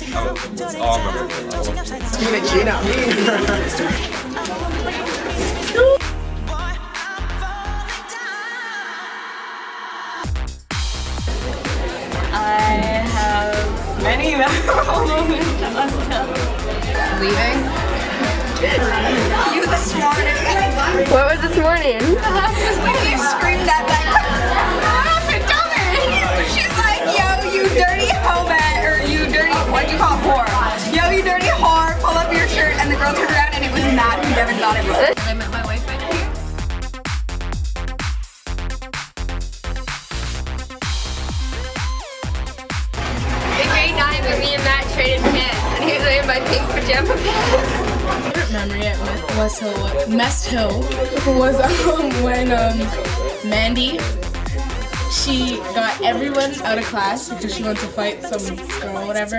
with my icy crown. Turning inside, tilting upside down. Gina, Gina. I'm falling down. I have many memorable moments at Mustang. Leaving? You this morning. What was this morning? you screamed at that. What do you call it, whore? Yo, you dirty whore, pull up your shirt, and the girl turned around and it was Matt who never thought it was. I met my wife right here. The great night when me and Matt traded pants, and he was wearing my pink pajama pants. favorite memory at West Hill, Mest Hill, was um, when um, Mandy, she got everyone out of class because she went to fight some girl or whatever,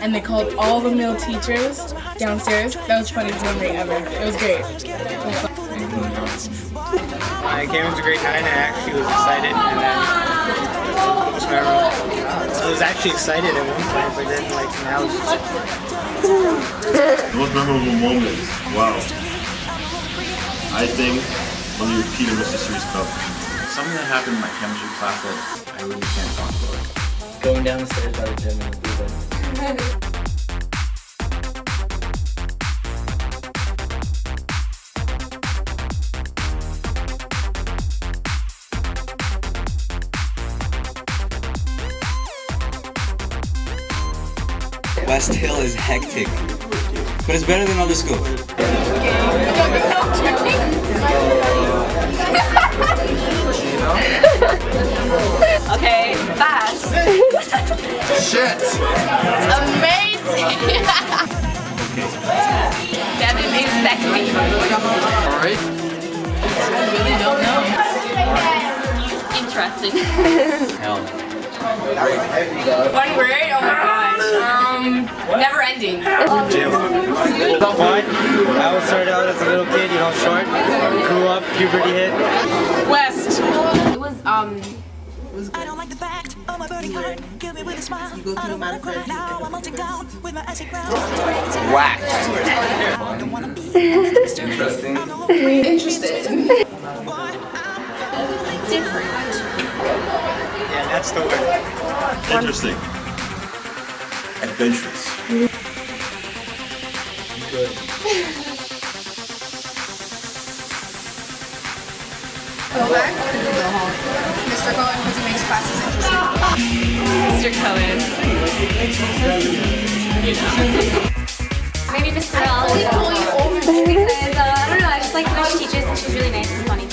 and they called all the male teachers downstairs. That was the funniest memory ever. It was great. It was fun. I came into grade 9 and I actually was excited and then it was memorable. I was actually excited at one point, but then like now it's just Most memorable moments. Wow. I think when you repeated Mr. Series Cup. Something that happened in my chemistry class that I really can't talk about. going down the stairs by the gym and breathing. West Hill is hectic, but it's better than other schools. Shit! Amazing! Devin is sexy. Alright. Interesting. Hell. One word? Oh my gosh. Um, never ending. Gym. Fun. I was started out as a little kid, you know, short. Grew up, puberty hit. West. It was, um, I don't like the fact of my burning heart. Kill me with a smile. I don't wanna cry. Now I'm melting down with my icy crown. Whack. I don't wanna be interesting. I'm the one Interesting. Yeah, that's the word. Interesting. Adventurous. Good. go back or do go home? Mr. Cohen. Maybe Miss Terrell. because uh, I don't know, I just like the way she teaches and she's really nice and funny.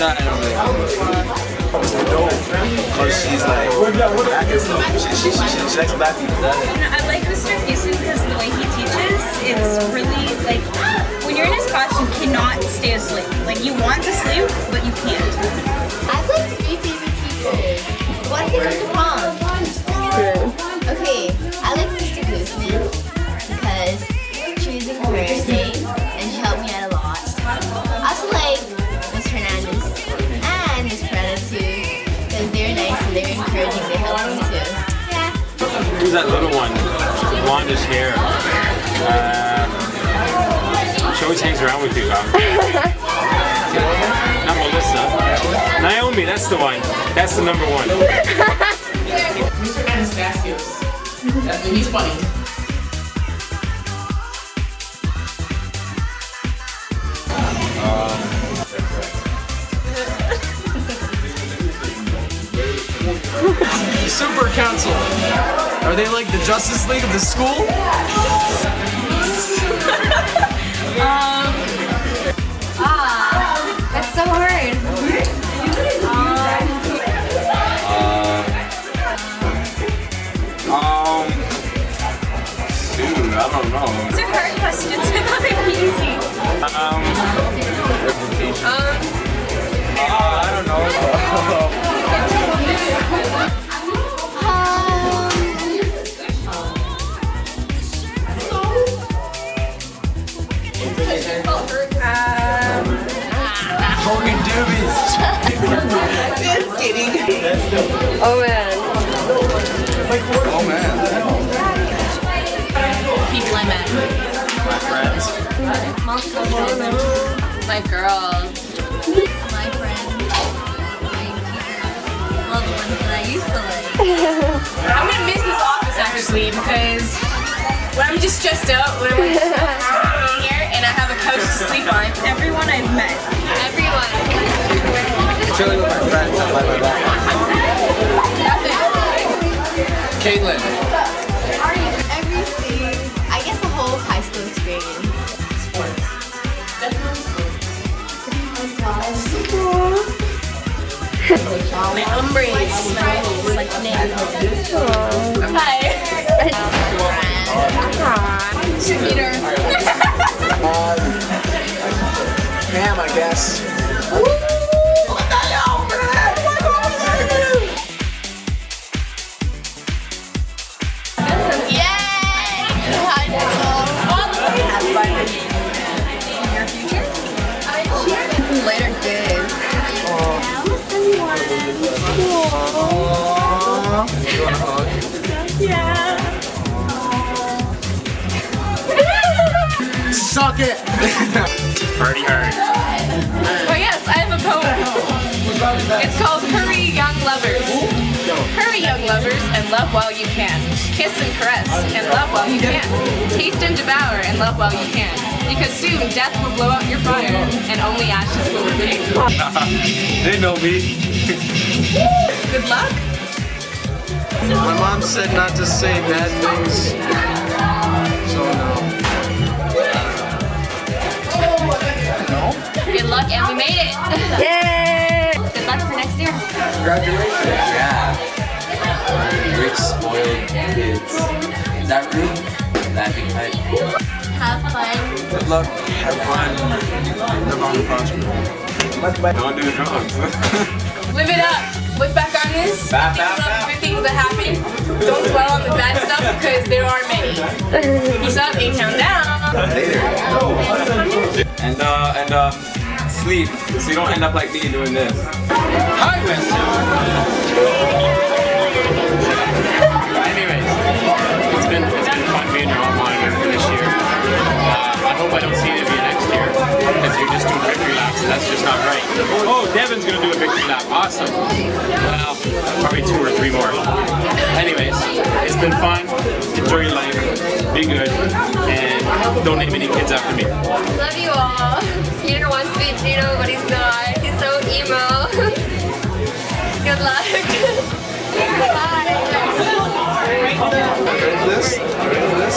No, I don't really. Because she's like black and stuff. She, she, she, she, she likes black people. I like Mr. Fuson because the way he teaches, it's really like when you're in his class, you cannot stay asleep. Like you want to sleep, but you can't. I've like three favorite teachers. One is Mr. Pong. Okay, I like Mr. Guzman because she was encouraging and she helped me out a lot. I also like Miss Hernandez and Miss Prada too because they're nice and they're encouraging. They help me too. Yeah. Who's that little one? Blondish hair. Uh, she always hangs around with you. Huh? that's the one. That's the number one. Mr. Anastasios. That's, he's funny. Super Council. Are they like the Justice League of the school? Um, ah, that's so hard. I don't know. These are hard questions. They're not very easy. Um, Um, uh, I don't know. My girls. My friends. My teachers. Well, the ones that I used to like. I'm gonna miss this office actually because when I'm just stressed out, when I'm like here and I have a couch to sleep on, everyone I've met, everyone, Chilling with my friends. I like my back. Caitlin. Everything. My umbrace, my like name. Hi. Peter. Pam, I guess. Party hard. Oh yes, I have a poem. It's called Hurry Young Lovers. Hurry young lovers and love while you can. Kiss and caress and love while you can. Taste and devour and love while you can. Because soon death will blow out your fire and only ashes will remain. they know me. Good luck. My mom said not to say bad things. So no. Congratulations. Yeah. Rich, spoiled kids. Is that rude? Laughing type. Have fun. Good luck. Have fun. Live on and prosper. Don't do drugs. Live it up. Look back on this. Bap, Think bap, about bap. good things that happen. Don't dwell on the bad stuff because there are many. Peace out, A-Town down. and uh and uh sleep so you don't end up like me doing this. Hi, Anyways, it's been it's been fun being your home monitor for this year. Uh, I hope I don't see of you next year because you're just doing victory laps and that's just not right. Oh, Devin's gonna do a victory lap. Awesome. Well, probably two or three more. Anyways, it's been fun. Enjoy your life. Be good and don't name any kids after me. Love you all. Peter wants to be Gino, but he's not. He's so emo. Good luck. Bye. Ready for this? Ready for this?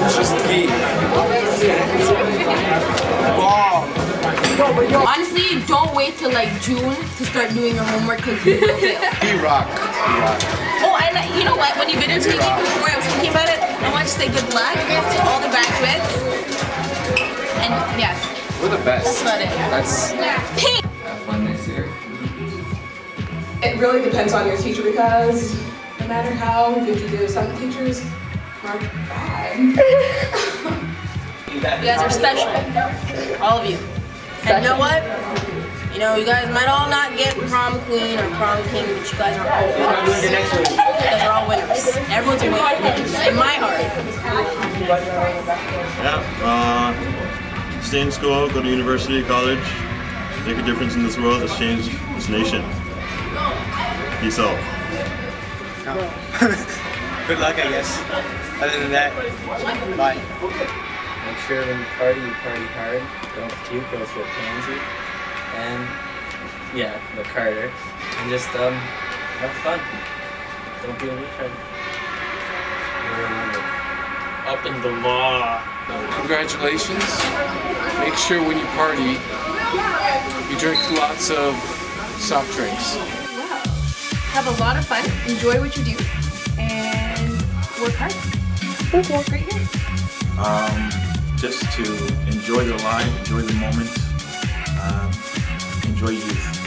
It's just the Wow. Honestly, don't wait till like June to start doing your homework because you will fail. B-Rock. Oh, I like, uh, you know what? When you videotape me before I was thinking about it, I want to say good luck to all the graduates. And yes, We're the best. that's about it. That's Pink! Have fun next year. It really depends on your teacher because no matter how good you do, some teachers are bad. you guys are special. All of you. And you know what? You know, you guys might all not get prom queen or prom king, but you guys are all winners. You guys are all winners. Everyone's a winner. In my heart. Yeah. Stay in school, go to university, college, make a difference in this world. Let's change this nation. Peace out. Good luck, I guess. Other than that, bye. Make sure when you party, you party hard. Don't puke, go to a pansy. And yeah, the Carter. And just um have fun. Don't be a retard. up in the law. Congratulations. Make sure when you party, you drink lots of soft drinks. Have a lot of fun. Enjoy what you do. And work hard. Great year. Um, just to enjoy your life, enjoy the moment, um, enjoy youth.